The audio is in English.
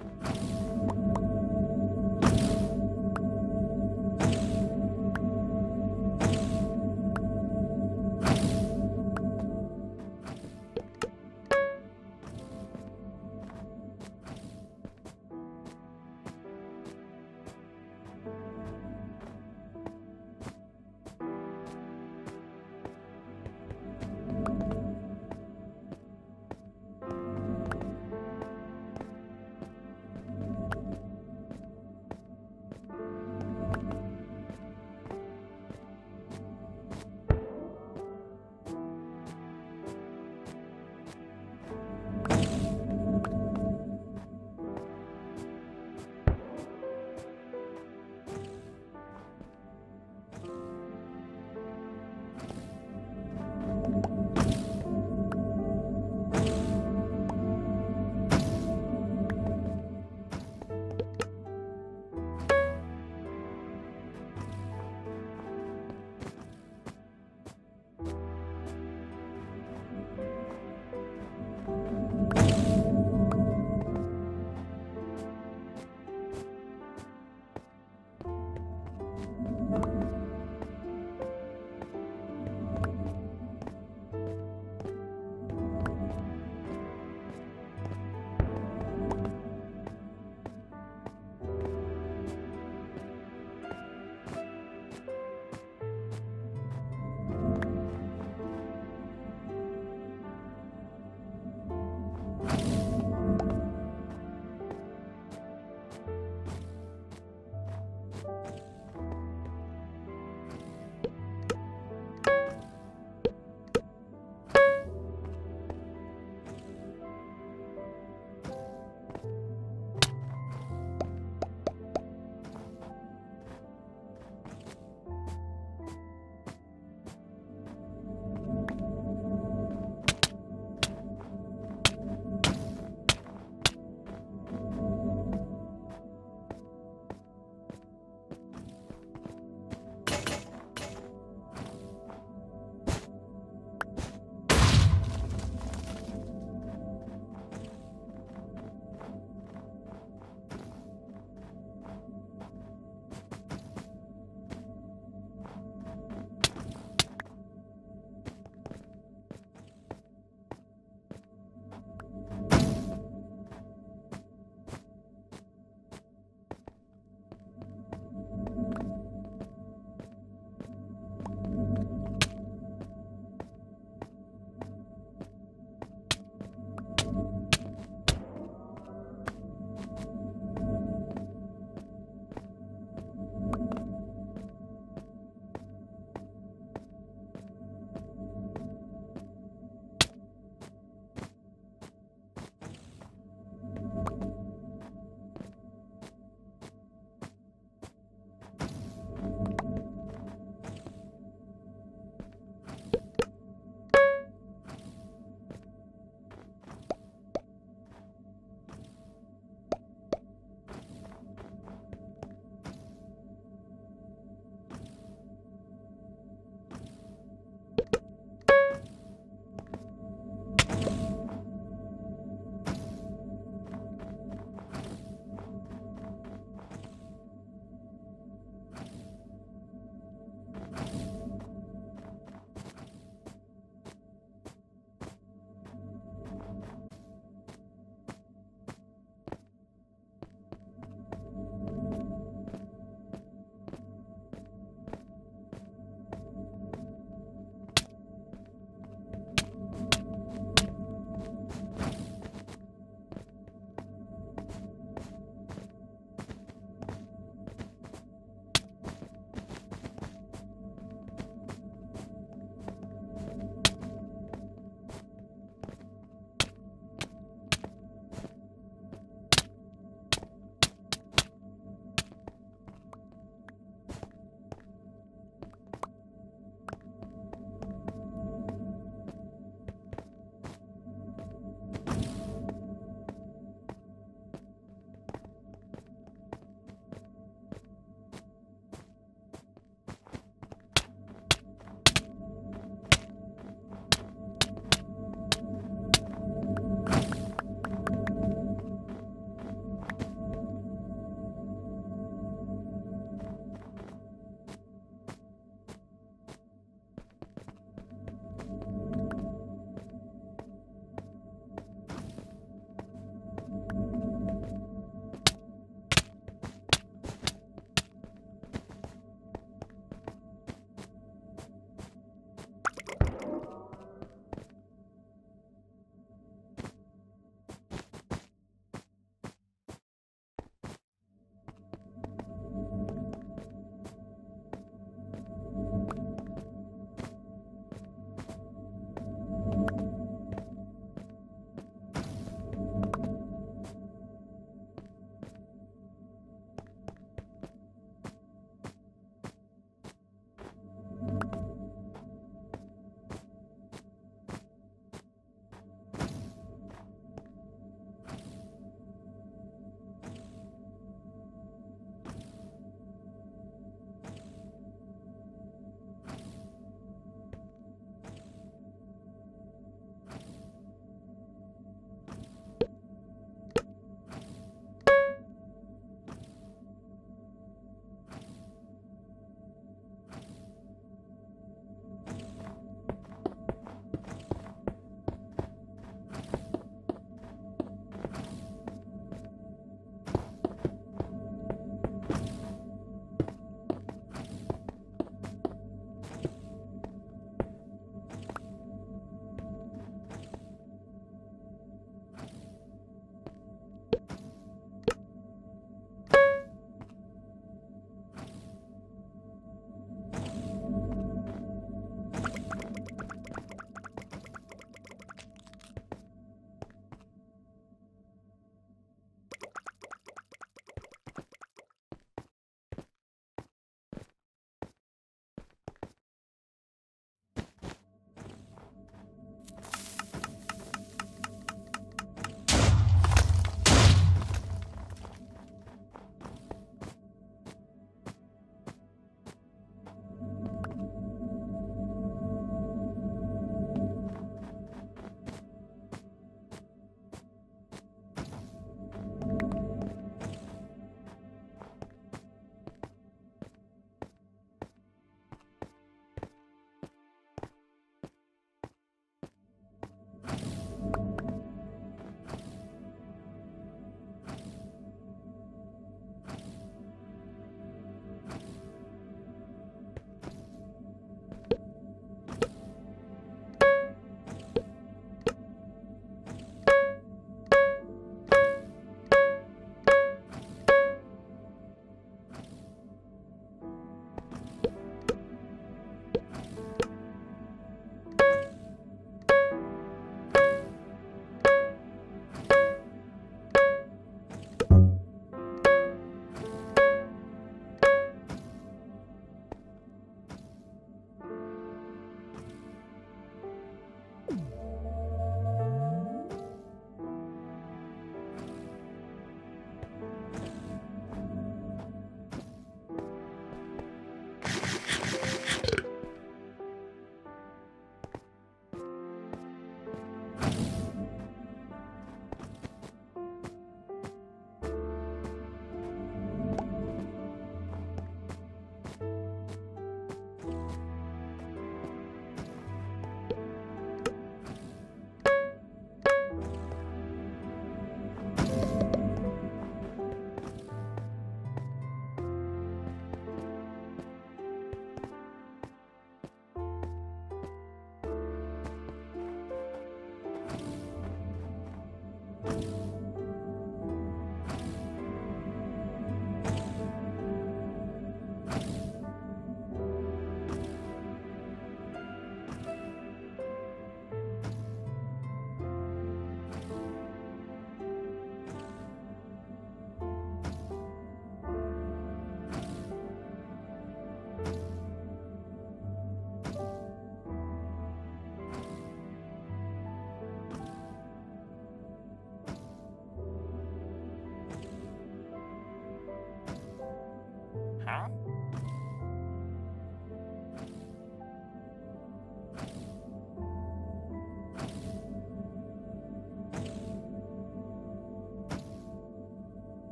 you